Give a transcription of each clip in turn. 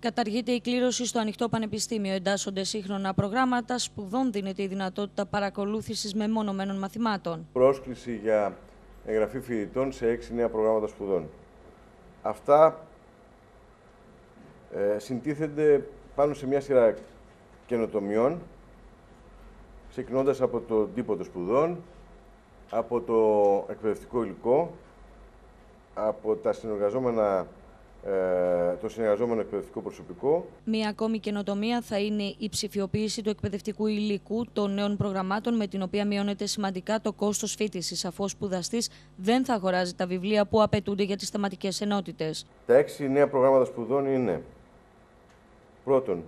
Καταργείται η κλήρωση στο ανοιχτό πανεπιστήμιο. Εντάσσονται σύγχρονα προγράμματα σπουδών. Δίνεται η δυνατότητα παρακολούθησης μεμονωμένων μαθημάτων. Πρόσκληση για εγγραφή φοιτητών σε έξι νέα προγράμματα σπουδών. Αυτά ε, συντίθενται πάνω σε μια σειρά καινοτομιών, ξεκινώντας από το τύπο των σπουδών, από το εκπαιδευτικό υλικό, από τα συνεργαζόμενα ε, το συνεργαζόμενο εκπαιδευτικό προσωπικό. Μία ακόμη καινοτομία θα είναι η ψηφιοποίηση του εκπαιδευτικού υλικού των νέων προγραμμάτων, με την οποία μειώνεται σημαντικά το κόστος φίτησης, αφού ο σπουδαστής δεν θα αγοράζει τα βιβλία που απαιτούνται για τις θεματικές ενότητες. Τα έξι νέα προγράμματα σπουδών είναι πρώτον,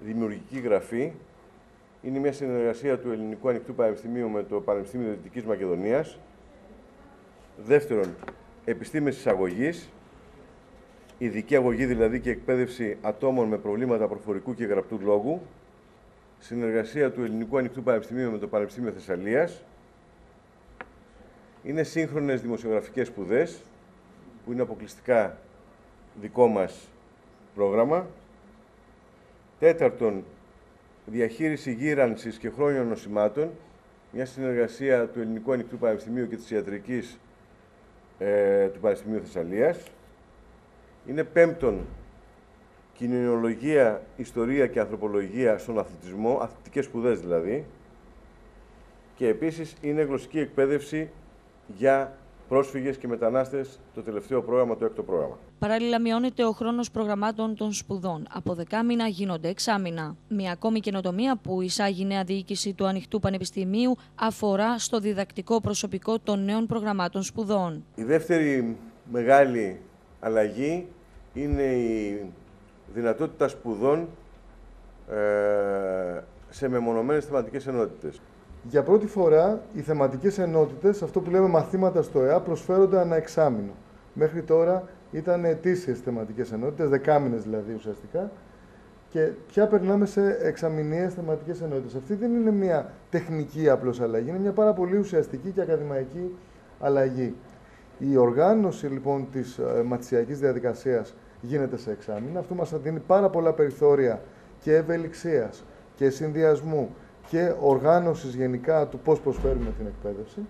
δημιουργική γραφή. Είναι μια συνεργασία του Ελληνικού Ανοιχτού Πανεπιστημίου με το Πανεπιστήμιο Δυτικής Μακεδονίας. Δεύτερον, επιστήμες εισαγωγής ειδική αγωγή δηλαδή και εκπαίδευση ατόμων με προβλήματα προφορικού και γραπτού λόγου, συνεργασία του Ελληνικού Ανοιχτού Πανεπιστημίου με το Πανεπιστήμιο Θεσσαλίας, είναι σύγχρονες δημοσιογραφικές σπουδές, που είναι αποκλειστικά δικό μας πρόγραμμα. Τέταρτον, διαχείριση γύρανσης και χρόνιων νοσημάτων, μια συνεργασία του Ελληνικού Ανοιχτού Πανεπιστημίου και της Ιατρικής ε, του Πανεπιστημίου Θεσσαλίας. Είναι πέμπτον κοινωνιολογία, ιστορία και ανθρωπολογία στον αθλητισμό, αθλητικές σπουδές δηλαδή. Και επίσης είναι γλωσσική εκπαίδευση για πρόσφυγες και μετανάστες, το τελευταίο πρόγραμμα, το έκτο πρόγραμμα. Παράλληλα, μειώνεται ο χρόνος προγραμμάτων των σπουδών. Από δεκάμινα γίνονται εξάμινα. Μια ακόμη καινοτομία που εισάγει η νέα διοίκηση του Ανοιχτού Πανεπιστημίου αφορά στο διδακτικό προσωπικό των νέων προγραμμάτων σπουδών. Η δεύτερη μεγάλη αλλαγή είναι η δυνατότητα σπουδών ε, σε μεμονωμένες θεματικές ενότητες. Για πρώτη φορά, οι θεματικές ενότητες, αυτό που λέμε μαθήματα στο ΕΑ, προσφέρονται ανά εξάμηνο. Μέχρι τώρα ήταν ετήσιες θεματικές ενότητες, δεκάμινες δηλαδή ουσιαστικά, και πια περνάμε σε εξαμηνίες θεματικές ενότητες. Αυτή δεν είναι μια τεχνική απλώς αλλαγή, είναι μια πάρα πολύ ουσιαστική και ακαδημαϊκή αλλαγή. Η οργάνωση λοιπόν της ε, μαθησιακής διαδικασίας γίνεται σε εξάμεινα. Αυτό μας δίνει πάρα πολλά περιθώρια και ευελιξίας και συνδυασμού και οργάνωσης γενικά του πώς προσφέρουμε την εκπαίδευση.